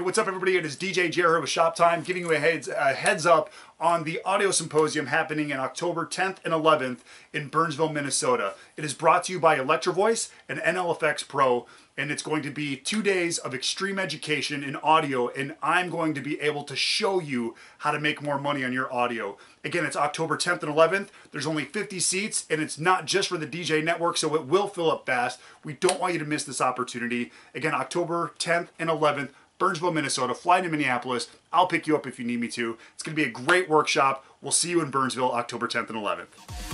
what's up everybody? It is DJ Jer with Shop Time giving you a heads, a heads up on the audio symposium happening in October 10th and 11th in Burnsville, Minnesota. It is brought to you by Electro Voice and NLFX Pro and it's going to be two days of extreme education in audio and I'm going to be able to show you how to make more money on your audio. Again, it's October 10th and 11th. There's only 50 seats and it's not just for the DJ network, so it will fill up fast. We don't want you to miss this opportunity. Again, October 10th and 11th, Burnsville, Minnesota. Fly to Minneapolis. I'll pick you up if you need me to. It's going to be a great workshop. We'll see you in Burnsville October 10th and 11th.